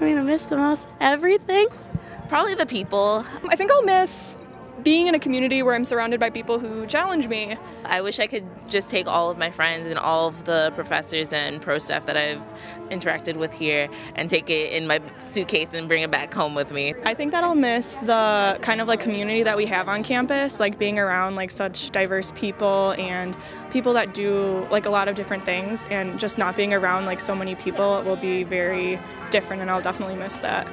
I mean, I miss the most everything. Probably the people. I think I'll miss being in a community where I'm surrounded by people who challenge me. I wish I could just take all of my friends and all of the professors and pro staff that I've interacted with here and take it in my suitcase and bring it back home with me. I think that I'll miss the kind of like community that we have on campus, like being around like such diverse people and people that do like a lot of different things and just not being around like so many people will be very different and I'll definitely miss that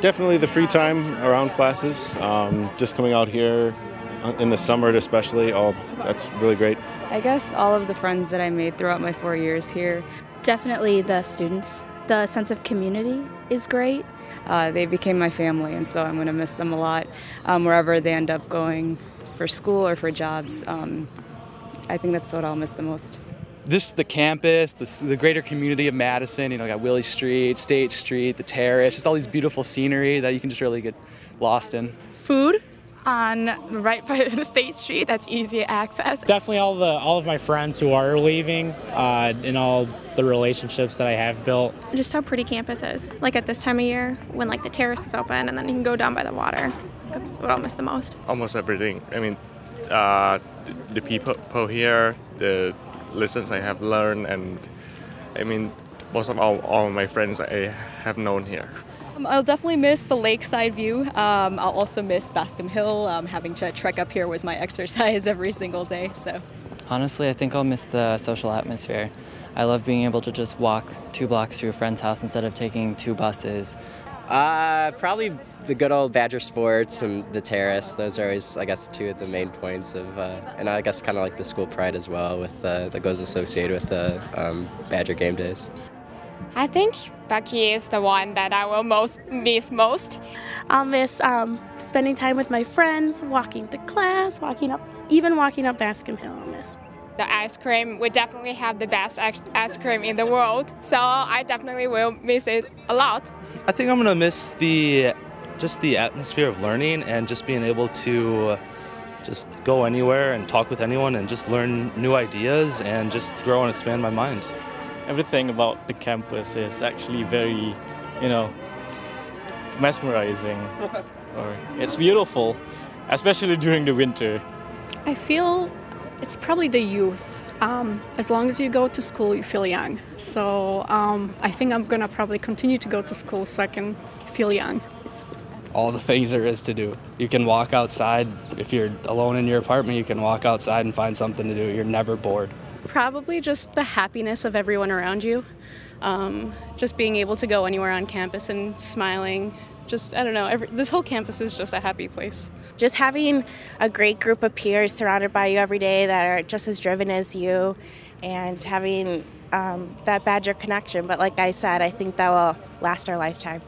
definitely the free time around classes. Um, just coming out here in the summer, especially. Oh, that's really great. I guess all of the friends that I made throughout my four years here. Definitely the students. The sense of community is great. Uh, they became my family, and so I'm going to miss them a lot um, wherever they end up going for school or for jobs. Um, I think that's what I'll miss the most this the campus, the, the greater community of Madison. You know, got Willy Street, State Street, the Terrace. It's all these beautiful scenery that you can just really get lost in. Food on right by the State Street. That's easy access. Definitely all the all of my friends who are leaving, uh, and all the relationships that I have built. Just how pretty campus is. Like at this time of year, when like the terrace is open, and then you can go down by the water. That's what I'll miss the most. Almost everything. I mean, uh, the, the people here, the lessons I have learned, and I mean, most of all, all my friends I have known here. Um, I'll definitely miss the lakeside view. Um, I'll also miss Bascom Hill. Um, having to trek up here was my exercise every single day. So. Honestly, I think I'll miss the social atmosphere. I love being able to just walk two blocks to a friend's house instead of taking two buses. Uh, probably the good old Badger Sports and the Terrace. Those are always, I guess, two of the main points of, uh, and I guess kind of like the school pride as well, with uh, that goes associated with the um, Badger game days. I think Becky is the one that I will most miss most. I'll miss um, spending time with my friends, walking to class, walking up, even walking up Bascom Hill. I'll miss the ice cream. We definitely have the best ice cream in the world, so I definitely will miss it a lot. I think I'm gonna miss the just the atmosphere of learning and just being able to just go anywhere and talk with anyone and just learn new ideas and just grow and expand my mind. Everything about the campus is actually very, you know, mesmerizing. or it's beautiful, especially during the winter. I feel it's probably the youth. Um, as long as you go to school, you feel young. So um, I think I'm gonna probably continue to go to school so I can feel young. All the things there is to do. You can walk outside. If you're alone in your apartment, you can walk outside and find something to do. You're never bored. Probably just the happiness of everyone around you. Um, just being able to go anywhere on campus and smiling, just I don't know. Every, this whole campus is just a happy place. Just having a great group of peers surrounded by you every day that are just as driven as you, and having um, that Badger connection. But like I said, I think that will last our lifetime.